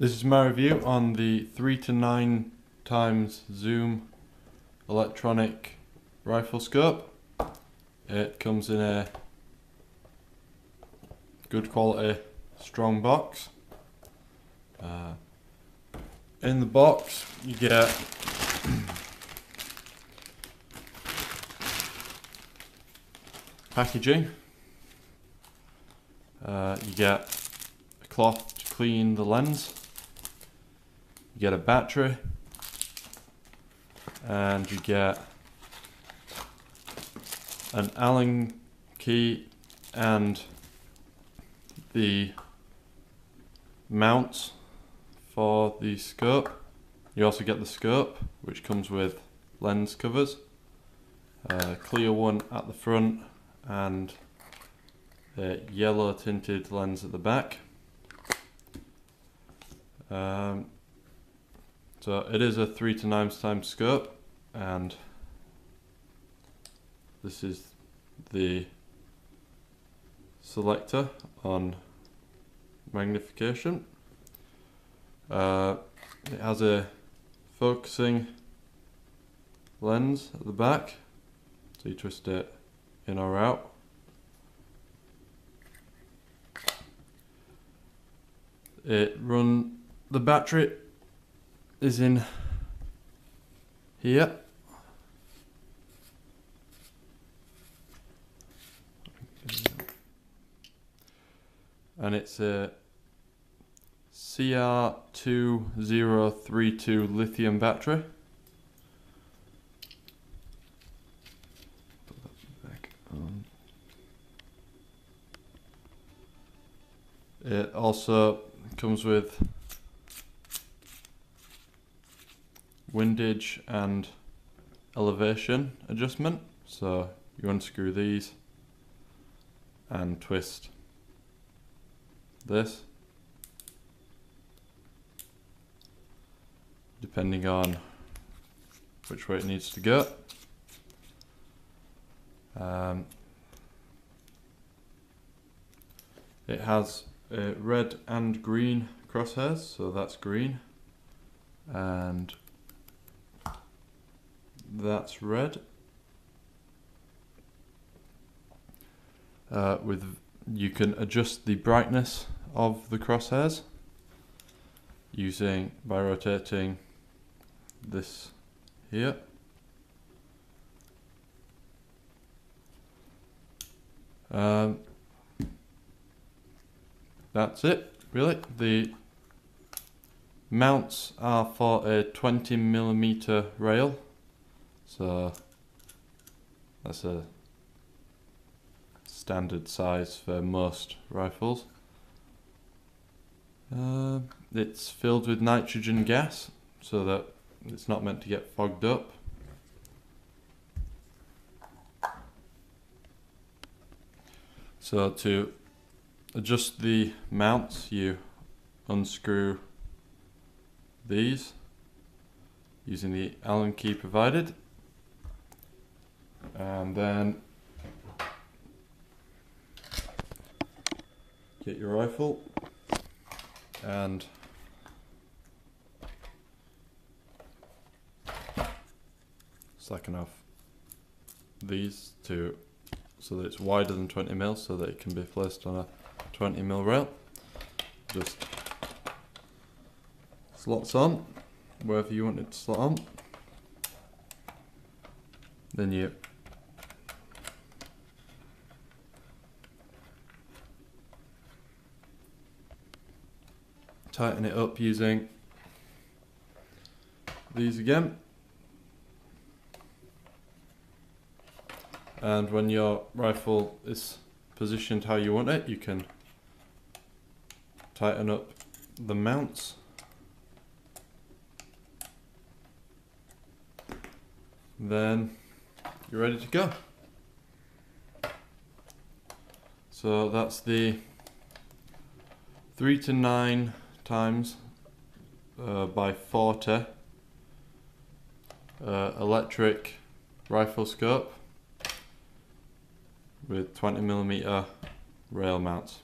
This is my review on the 3 to 9 times zoom electronic rifle scope. It comes in a good quality strong box. Uh, in the box you get packaging. Uh, you get a cloth to clean the lens. You get a battery. And you get an Allen key and the mounts for the scope. You also get the scope, which comes with lens covers, a clear one at the front and a yellow tinted lens at the back. Um, so it is a 3 to 9 times scope and this is the selector on magnification. Uh, it has a focusing lens at the back, so you twist it in or out. It run the battery is in here. And it's uh, a CR2032 lithium battery. It also comes with windage and elevation adjustment. So you unscrew these and twist this depending on which way it needs to go. Um, it has uh, red and green crosshairs, so that's green, and that's red. Uh, with you can adjust the brightness of the crosshairs using by rotating this here. Um, that's it, really. The mounts are for a 20 millimeter rail, so that's a standard size for most rifles. Uh, it's filled with nitrogen gas so that it's not meant to get fogged up. So to adjust the mounts you unscrew these using the Allen key provided and then get your rifle and slacken off these two so that it's wider than 20 mil so that it can be placed on a 20 mil rail. Just slots on wherever you want it to slot on. Then you tighten it up using these again. And when your rifle is positioned how you want it you can tighten up the mounts. Then you're ready to go. So that's the 3 to 9 times uh, by 40 uh, electric rifle scope with 20 millimeter rail mounts.